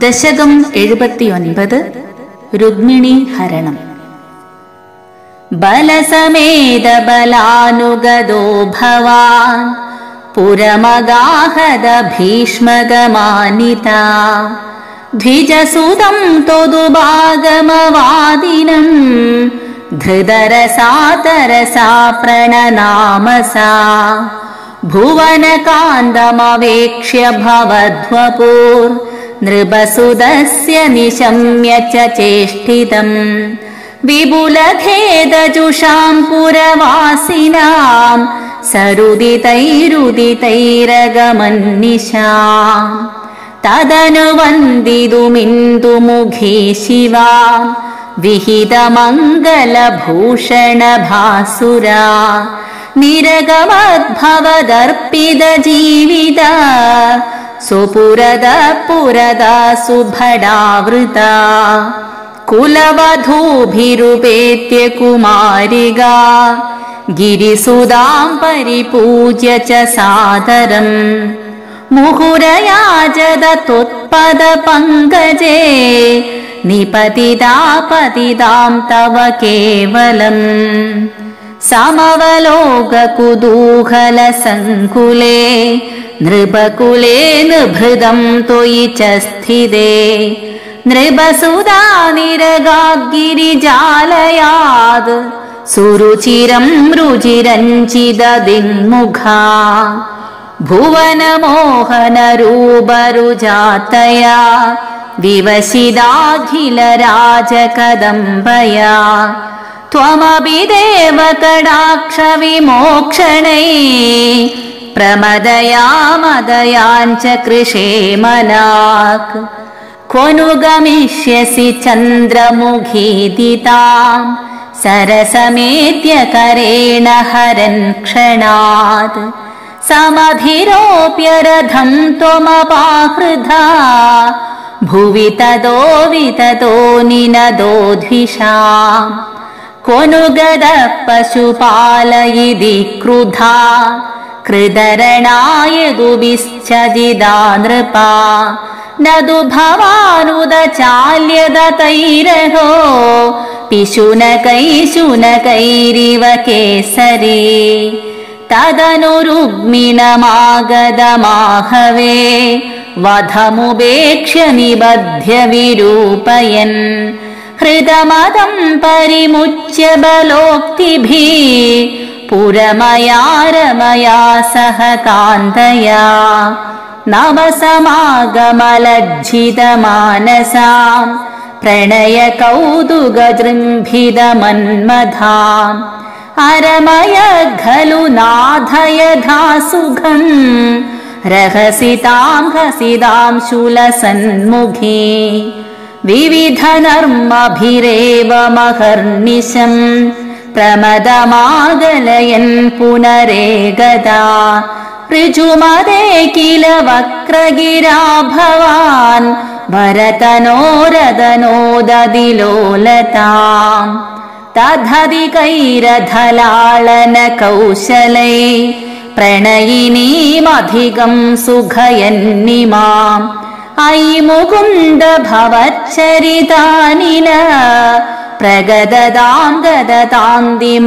ദശകം എഴുപത്തിയൊൻപത് രുക്മിണി ഹരണം ബലസമേത ബലാനുഗതോ ഭവാൻ പുരമഗാഹത ഭീഷ്മഗമാനിത ദ്വിജസുതം തൊതുഭാഗമവാദിനം ധൃതരസാതരസാ പ്രണനാമസാ भुवनकान्तमवेक्ष्य भवध्वपुर् नृपसुदस्य निशम्य च चेष्टितम्। विपुलखेदजुषाम् पुरवासिनाम् सरुदितैरुदितैरगमन्निशाम्। तदनुवन्दितुमिन्दुमुखी शिवाम्। विहितमङ्गलभूषणभासुरा। निरगमद्भवदर्पितजीवित सुपुरद पुरद सुभडावृता। कुलवधूभिरुपेत्य कुमारिगा। गिरिसुदाम् परिपूज्य च सादरम्। मुहुरयाजदतुत्पदपङ्कजे। निपतितापतिताम् तव केवलम् समवलोककुतूहलसङ्कुले नृपकुले नृभृदम् त्वयि च स्थिते। नृपसुदा निरगागिरिजालयात् सुरुचिरम् रुचिरञ्चिददिङ्मुखा। भुवनमोहनरूपरुजातया विवशिदाखिलराजकदम्बया त्वमपि देव प्रमदया मदयाञ्च कृषे मनाक्। क्वनु गमिष्यसि चन्द्रमुखीदिताम् सरसमेत्य करेण हरन् क्षणात्। समधिरोप्य रथम् त्वमपाहृधा भुवि ततो विततो निनदोद्विषाम् क्वनु गदः पशुपालयिदि क्रुधा कृदरणाय दुबिश्चदिदा नृपा न दु भवानुदचाल्यदतैरहो पिशुनकैशुनकैरिव केसरी तदनुरुग्मिणमागदमाहवे वधमुपेक्ष्य निबध्य विरूपयन् हृदमदम् परिमुच्य बलोक्तिभिः पुरमया रमया सह कान्तया नवसमागमलज्जितमानसाम् प्रणय कौतुकजृम्भिदमन्मधाम् अरमय खलु नाथयधा सुखम् रहसिताम् हसिताम् शूलसन्मुखी विविधनर्मभिरेव महर्निशम् प्रमदमागलयन् पुनरेगदा ऋजुमदे किल वक्रगिरा भवान् भरतनोरदनोददिलोलताम्। तदधिकैरधलाळनकौशलै प्रणयिनीमधिकम् सुखयन्निमाम् अयि मुकुन्द भवच्चरितानिल प्रगददाम् गदतान्दिमपागुरु